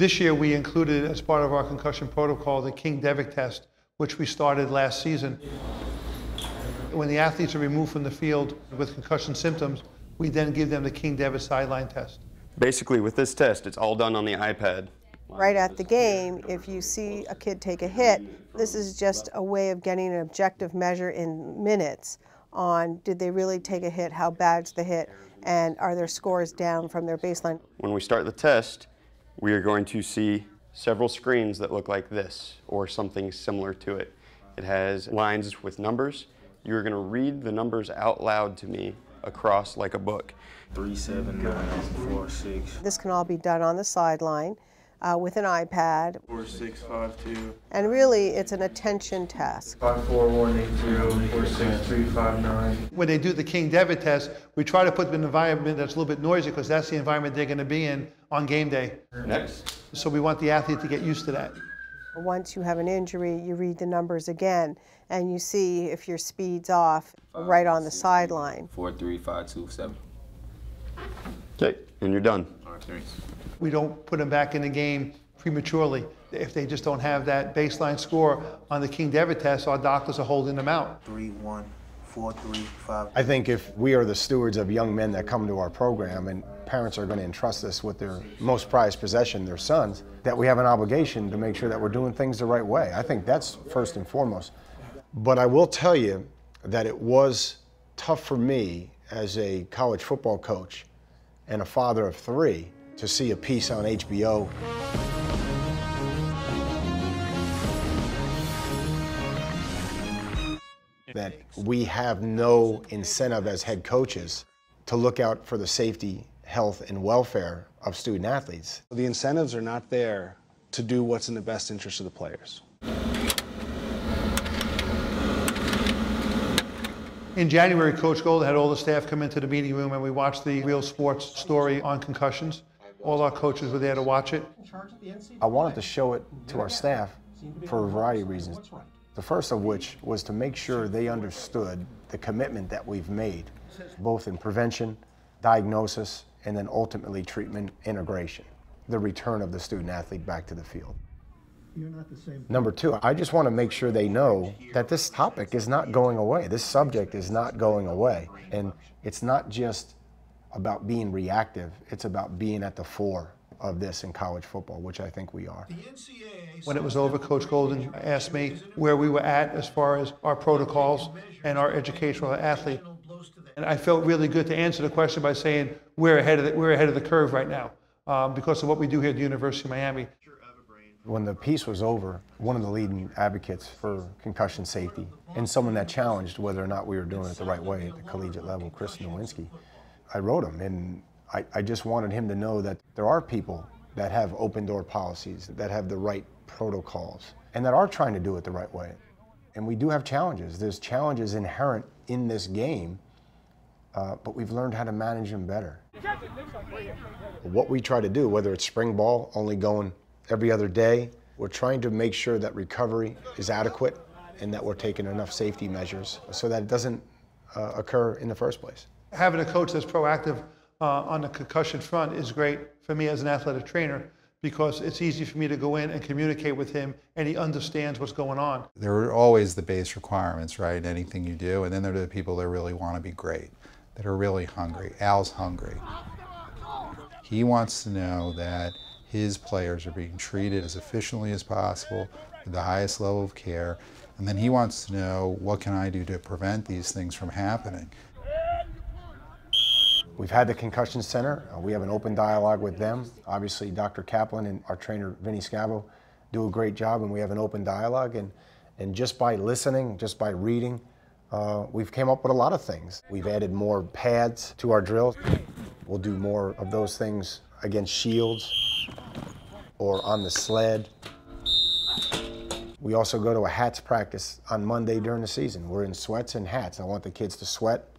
This year, we included as part of our concussion protocol the King Devick test, which we started last season. When the athletes are removed from the field with concussion symptoms, we then give them the King Devick sideline test. Basically, with this test, it's all done on the iPad. Right at the game, if you see a kid take a hit, this is just a way of getting an objective measure in minutes on did they really take a hit, how bad's the hit, and are their scores down from their baseline. When we start the test, we are going to see several screens that look like this or something similar to it. It has lines with numbers. You're going to read the numbers out loud to me across like a book. Three, seven, nine, four, six. This can all be done on the sideline uh, with an iPad. Four, six, five, two. And really, it's an attention task. Five, four, one, eight, zero, four, six, three, five, nine. When they do the King Devick test, we try to put them in an environment that's a little bit noisy because that's the environment they're going to be in on game day. Next. So we want the athlete to get used to that. Once you have an injury, you read the numbers again and you see if your speed's off right on the sideline. Four, three, five, two, seven. Okay, and you're done. All right, thanks. We don't put them back in the game prematurely. If they just don't have that baseline score on the King Devick test, our doctors are holding them out. Three, one, four, three, five. I think if we are the stewards of young men that come to our program and parents are going to entrust us with their most prized possession, their sons, that we have an obligation to make sure that we're doing things the right way. I think that's first and foremost. But I will tell you that it was tough for me as a college football coach and a father of three to see a piece on HBO that we have no incentive as head coaches to look out for the safety, health, and welfare of student athletes. The incentives are not there to do what's in the best interest of the players. In January, Coach Golden had all the staff come into the meeting room and we watched the Real Sports story on concussions. All our coaches were there to watch it. I wanted to show it to our staff for a variety of reasons. The first of which was to make sure they understood the commitment that we've made, both in prevention, diagnosis, and then ultimately treatment integration, the return of the student athlete back to the field. Number two, I just want to make sure they know that this topic is not going away. This subject is not going away. And it's not just about being reactive, it's about being at the fore of this in college football, which I think we are. When it was over, Coach Golden asked me where we were at as far as our protocols and our educational athlete. And I felt really good to answer the question by saying we're ahead of the, we're ahead of the curve right now um, because of what we do here at the University of Miami. When the piece was over, one of the leading advocates for concussion safety and someone that challenged whether or not we were doing it the right way at the collegiate level, Chris Nowinski, I wrote him and I, I just wanted him to know that there are people that have open door policies, that have the right protocols, and that are trying to do it the right way. And we do have challenges. There's challenges inherent in this game, uh, but we've learned how to manage them better. What we try to do, whether it's spring ball, only going every other day, we're trying to make sure that recovery is adequate and that we're taking enough safety measures so that it doesn't uh, occur in the first place. Having a coach that's proactive uh, on the concussion front is great for me as an athletic trainer because it's easy for me to go in and communicate with him and he understands what's going on. There are always the base requirements, right? Anything you do. And then there are the people that really want to be great, that are really hungry. Al's hungry. He wants to know that his players are being treated as efficiently as possible with the highest level of care. And then he wants to know what can I do to prevent these things from happening. We've had the Concussion Center. Uh, we have an open dialogue with them. Obviously, Dr. Kaplan and our trainer, Vinny Scavo, do a great job, and we have an open dialogue. And, and just by listening, just by reading, uh, we've came up with a lot of things. We've added more pads to our drills. We'll do more of those things against shields or on the sled. We also go to a hats practice on Monday during the season. We're in sweats and hats. I want the kids to sweat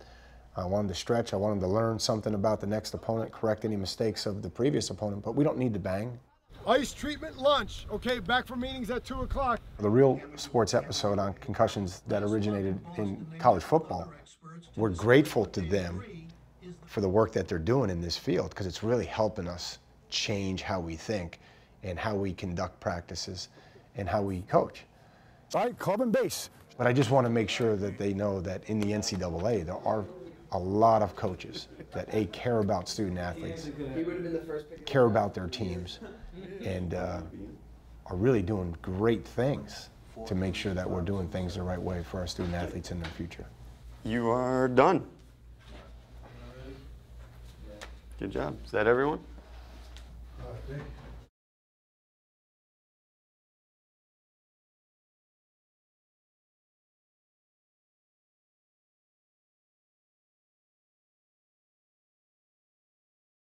I want them to stretch. I want them to learn something about the next opponent, correct any mistakes of the previous opponent, but we don't need to bang. Ice treatment lunch. Okay, back for meetings at 2 o'clock. The real sports episode on concussions that originated in college football, we're grateful to them for the work that they're doing in this field because it's really helping us change how we think and how we conduct practices and how we coach. All right, club and base. But I just want to make sure that they know that in the NCAA, there are a lot of coaches that A, care about student athletes, care about their teams, and uh, are really doing great things to make sure that we're doing things the right way for our student athletes in their future. You are done. Good job. Is that everyone? Uh,